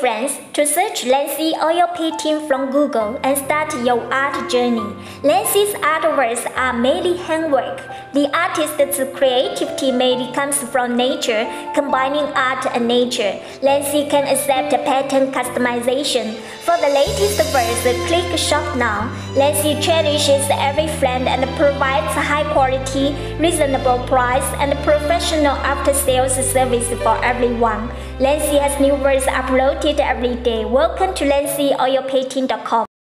Friends to search Lancy Oil Painting from Google and start your art journey. Lancy's artworks are mainly handwork. The artist's creativity mainly comes from nature, combining art and nature. Lancy can accept pattern customization. For the latest verse, click Shop now. Lancy cherishes every friend and provides high quality, reasonable price, and professional after-sales service for everyone. Lancy has new verses uploaded every day. Welcome to LancyOilPainting.com.